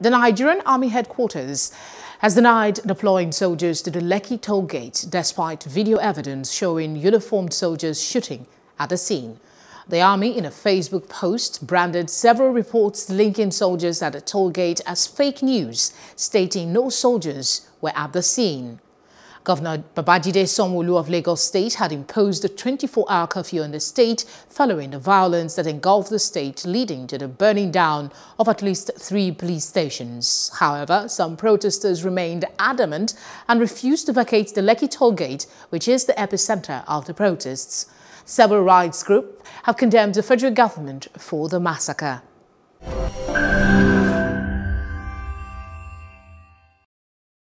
The Nigerian Army headquarters has denied deploying soldiers to the Lekki toll gate despite video evidence showing uniformed soldiers shooting at the scene. The Army, in a Facebook post, branded several reports linking soldiers at the toll gate as fake news, stating no soldiers were at the scene. Governor Babajide Sanwo-Olu of Lagos State had imposed a 24-hour curfew on the state following the violence that engulfed the state, leading to the burning down of at least three police stations. However, some protesters remained adamant and refused to vacate the Lekki toll gate, which is the epicenter of the protests. Several rights groups have condemned the federal government for the massacre.